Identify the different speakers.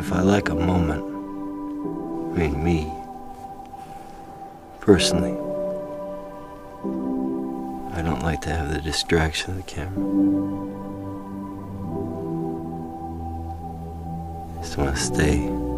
Speaker 1: If I like a moment, I mean me, personally, I don't like to have the distraction of the camera. I just want to stay